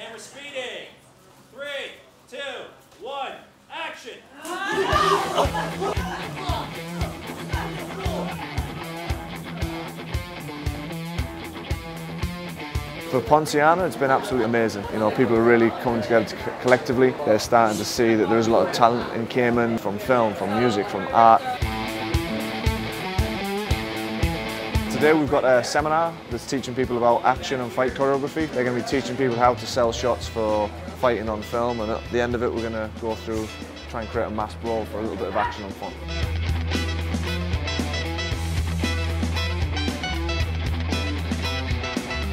Camera speeding. Three, two, one, action. For Poinciana, it's been absolutely amazing. You know, people are really coming together to co collectively. They're starting to see that there is a lot of talent in Cayman, from film, from music, from art. Today we've got a seminar that's teaching people about action and fight choreography. They're going to be teaching people how to sell shots for fighting on film and at the end of it we're going to go through, try and create a mass brawl for a little bit of action and fun.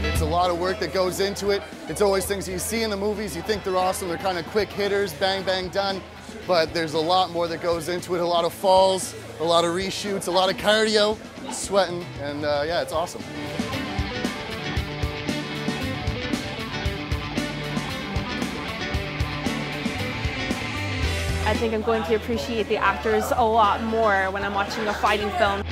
It's a lot of work that goes into it. It's always things you see in the movies, you think they're awesome, they're kind of quick hitters, bang, bang, done. But there's a lot more that goes into it, a lot of falls, a lot of reshoots, a lot of cardio, sweating, and uh, yeah, it's awesome. I think I'm going to appreciate the actors a lot more when I'm watching a fighting film.